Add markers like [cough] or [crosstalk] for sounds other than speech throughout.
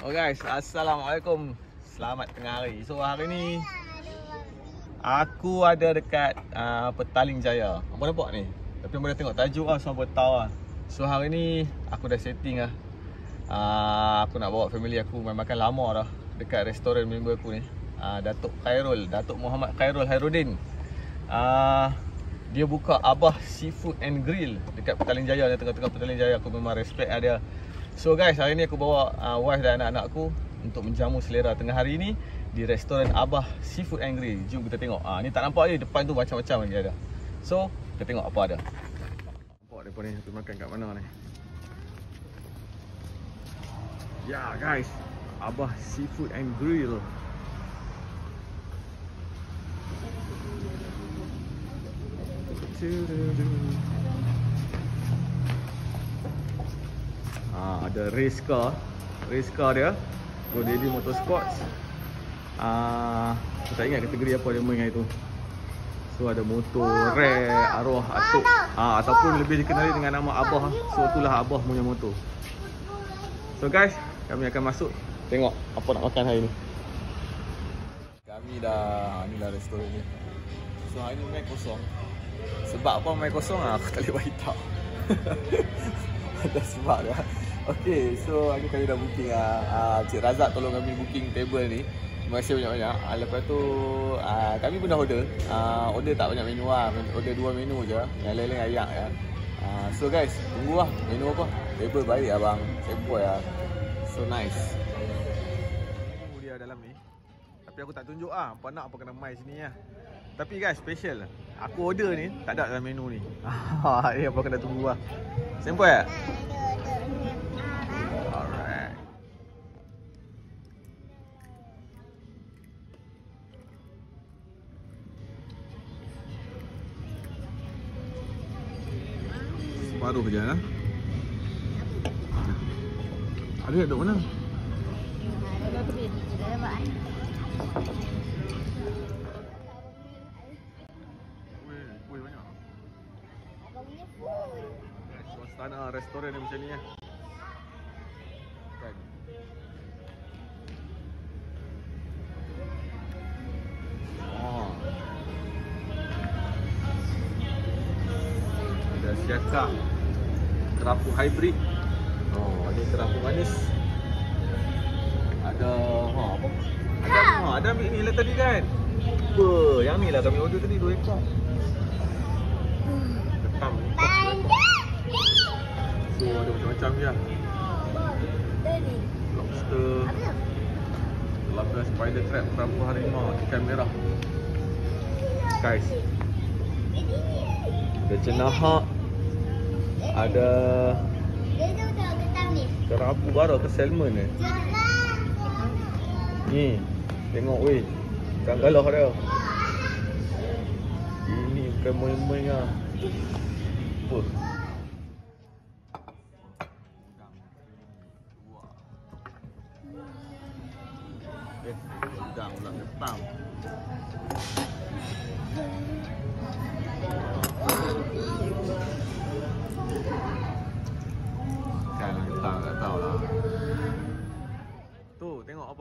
Oh guys, Assalamualaikum. Selamat tengah hari. So hari ni Aku ada dekat uh, Petaling Jaya. Apa nampak ni? Tapi boleh tengok tajuk lah Semua tahu lah. So hari ni Aku dah setting lah. Uh, Aku nak bawa family aku Main makan lama dah Dekat restoran member aku ni. Uh, Datuk Khairul Datuk Muhammad Khairul Hairuddin uh, Dia buka Abah Seafood and Grill Dekat Petaling Jaya. Di tengah-tengah Petaling Jaya Aku memang respect lah dia So guys, hari ni aku bawa uh, wife dan anak-anak aku untuk menjamu selera tengah hari ni di restoran Abah Seafood and Grill. Jom kita tengok. Ah uh, ni tak nampak je depan tu macam-macam lagi ada. So, kita tengok apa ada. Nampak depa ni tu makan kat mana ni. Ya yeah, guys, Abah Seafood and Grill. Ha, ada race car. Race car dia Go Daily Motorsports Ah, uh, tak ingat kategori apa dia main itu. So ada motor rare arwah atuk. Ah, Ataupun lebih dikenali dengan nama Abah. So itulah Abah punya motor. So guys Kami akan masuk. Tengok apa nak makan hari ni. Kami dah Ni lah restoran ni. So hari ni main kosong. Sebab apa main kosong lah Aku tak boleh beritahu [laughs] Ada sebab dia Okay, so hari kami dah booking lah uh, Cik Razak tolong kami booking table ni. Terima kasih banyak-banyak. Uh, Lepas tu, uh, kami pun dah order. Uh, Order tak banyak menu lah Order dua menu je. Yang lain-lain ayak ya. Uh, so guys, tunggu lah Menu apa? Table baik abang. Sempoi lah So nice. Dia dalam ni. Tapi aku tak tunjuk lah Apa nak apa kena mai sini lah Tapi guys, special. Aku order ni, tak ada dalam menu ni. [laughs] Ini apa kena tunggu lah Sempoi lah? Separuh je lah Ada duduk mana? Suasana restoran ni macam ni lah kan. Ada siakak Kerapu hybrid. Oh, ada kerapu manis. Ada ha, apa? Ada, ha, ada ambil ni lah tadi kan? Apa? Yang ni lah kami order tadi dua ekor. Ketam So ada macam-macam lah Lobster. Tilapia spider crab Kerapu harimau Ikan merah. Guys. Ada cenahak Ada Kerapu bara ke salmon ni? Ni Tengok weh. Ikan galah dia. Ini bukan main-main lah. Apa? Ulang ketam. Kan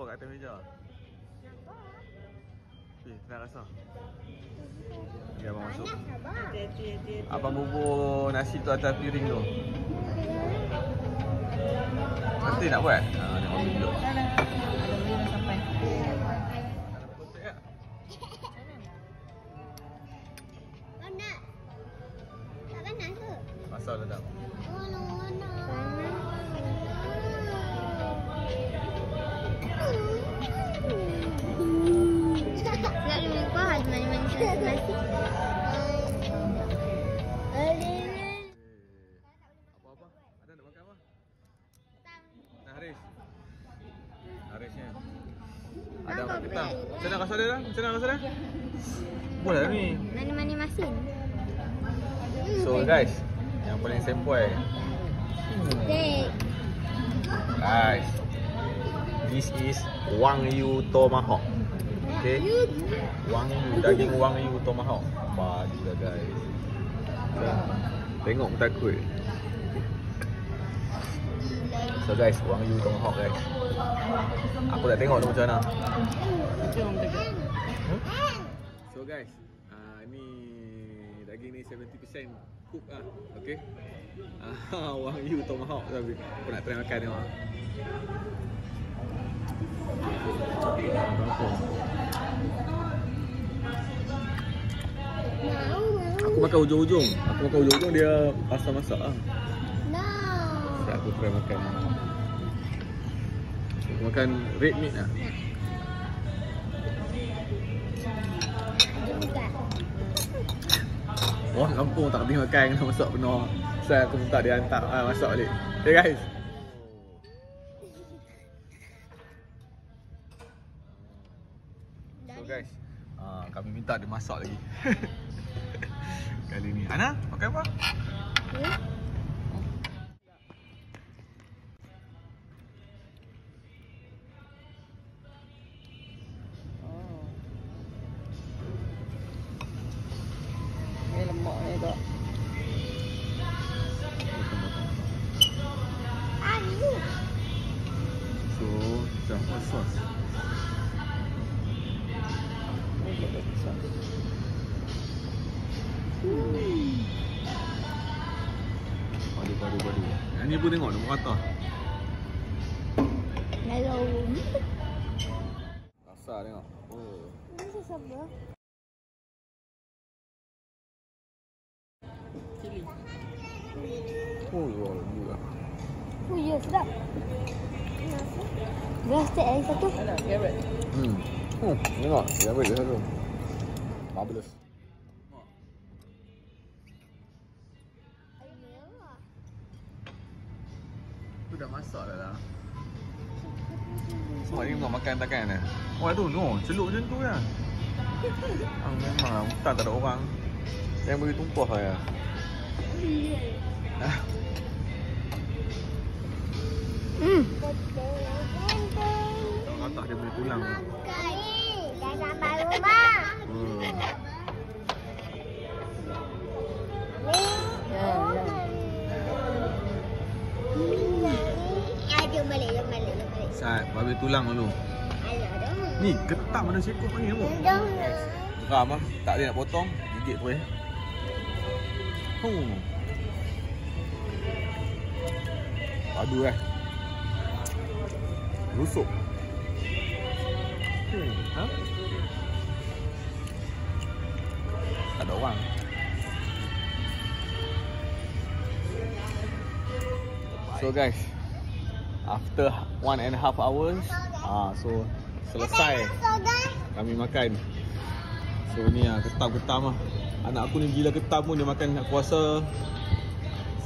kat atas meja? Eh, nak rasa. Ni abang masuk. Abang bubur nasi tu atas piring tu. Nanti nak buat? Haa, ni abang duduk Masal dah Apa-apa? Ada nak makan apa? Nak Haris? Harisnya Ada apa ketam? Macam mana rasa dia dah? Macam mana rasa dia? Boleh lah ni Mani-mani masin. So guys Yang paling sempoi Steak. Guys This is Wagyu Tomahawk Okay Wagyu Daging Wagyu Tomahawk Baju dah guys Tengok pun takut So guys, Wang Yu Tomahawk guys. Aku dah tengok tu macam mana. Dekat. So guys, uh, ni daging ni 70% cook ah. Okey. Ah, [laughs] Wang Yu Tomahawk tapi aku nak try makan tengok. Aku makan hujung-hujung. Aku makan hujung-hujung dia pasal masak ah. Tak aku try makan. Makan red meat lah. Orang kampung tak boleh makan kena masak penuh. Saya aku minta dia hantar ah, masak balik. Okay guys. So guys, ah, kami minta dia masak lagi. [laughs] Kali ni. Ana, makan apa? Hmm? Lemak ni tak. Aduh. So, campur sos. Ni lebih besar. Padu, padu, padu. Yang ni pun tengok, nombor rata. Hello. Rasa tengok. Oh. Ini siapa? Cili. Oh, lah. Oh, ya, sedap. Beras cek lagi satu. Carrot. Hmm. Hmm, tengok. Dia satu. Marvelous. Tu dah masak dah lah. Sebab ni memang makan takkan eh. Oh tu, no. Celup macam tu ya. [laughs] Ah, memang lah. Hutan tak ada orang. Yang bagi tumpah lah ya. Ah, Hmm. Atas dia boleh tulang. Dah sampai rumah. Hmm. Sat, babi tulang dulu. Ni ketam ada sekor panggil apa? Geram ah. Tak boleh nak potong. Gigit tu eh. Hmm. Padu eh. Rusuk. Hmm. Ha? Tak ada orang. So guys, after one and a half hours, ah so selesai kami makan. So ni lah ketam-ketam lah. Anak aku ni gila ketam pun dia makan aku rasa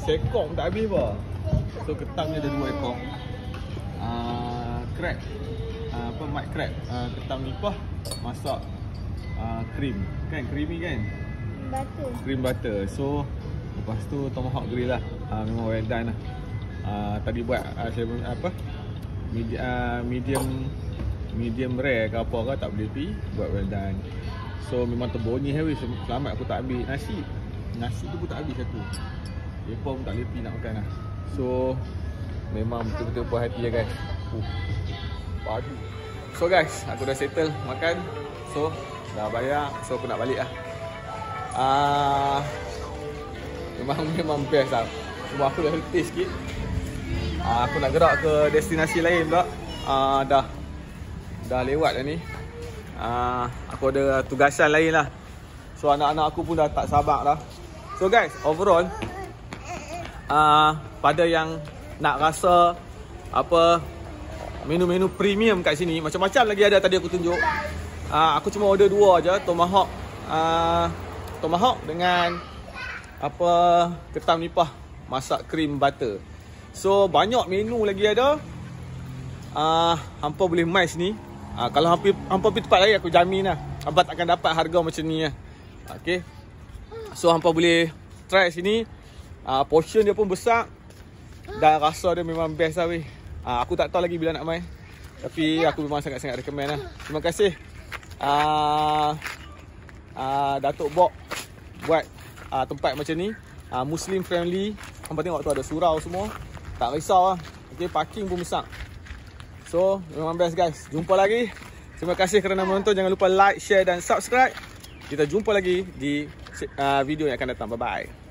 sekok pun tak habis apa. So ketam ni ada dua ekor. Crab. Uh, apa mic crab. Uh, ketam nipah masak uh, cream. Kan creamy kan? Batu. Cream butter. So lepas tu tomahawk grill lah. Uh, memang well done lah. Uh, tadi buat uh, saya apa? Medium, uh, medium medium rare ke apa ke tak boleh pi buat well done. So memang terbonyi heavy selamat aku tak ambil nasi. Nasi tu pun tak habis aku. Depa pun tak boleh pi nak makan lah. So memang betul-betul puas hati ya guys. Uh, padu. So guys, aku dah settle makan. So dah bayar. So aku nak balik lah. Ah memang [laughs] memang best lah. Cuma aku dah letih sikit. Ah, aku nak gerak ke destinasi lain pula. Ah, dah dah lewat dah ni. Ah, aku ada tugasan lain lah. So anak-anak aku pun dah tak sabar dah. So guys, overall ah pada yang nak rasa apa menu-menu premium kat sini macam-macam lagi ada tadi aku tunjuk. Ah, aku cuma order dua aja, tomahawk ah tomahawk dengan apa ketam nipah masak cream butter. So banyak menu lagi ada. Uh, hampa boleh mai sini. Uh, kalau hampa hampa pergi tempat lain aku jamin lah. Hampa takkan dapat harga macam ni lah. Okay. So hampa boleh try sini. Uh, portion dia pun besar. Dan rasa dia memang best lah weh. Uh, aku tak tahu lagi bila nak mai. Tapi aku memang sangat-sangat recommend lah. Terima kasih. Uh, uh, Datuk Bok buat uh, tempat macam ni. Uh, Muslim friendly. Hampa tengok tu ada surau semua. Tak risau lah. Okay, parking pun besar. So, memang best guys. Jumpa lagi. Terima kasih kerana menonton. Jangan lupa like, share dan subscribe. Kita jumpa lagi di uh, video yang akan datang. Bye-bye.